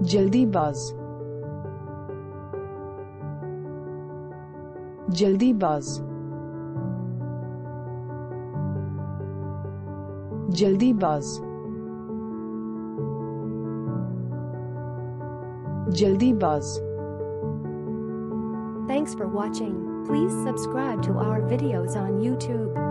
Jaldi जल्दीबाज जल्दीबाज जल्दीबाज Thanks for watching. Please subscribe to our videos on YouTube.